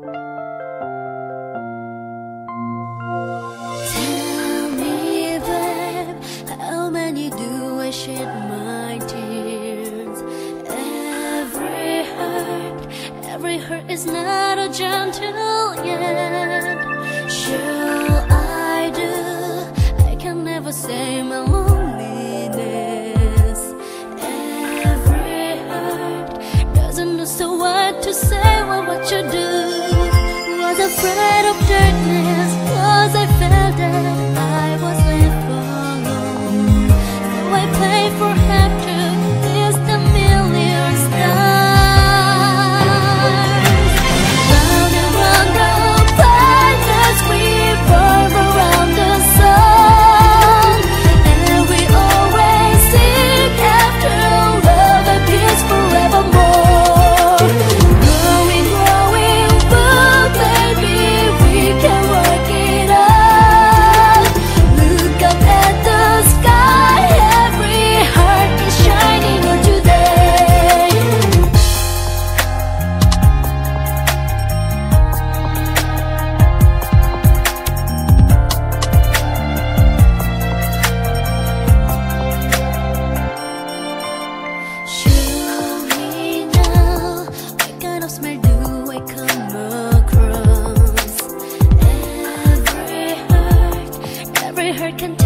Tell me, babe, how many do I shed my tears? Every hurt, every hurt is not a gentle yet. Shall I do? I can never say my loneliness. Every hurt doesn't know so what to say or what to do. Afraid of darkness, can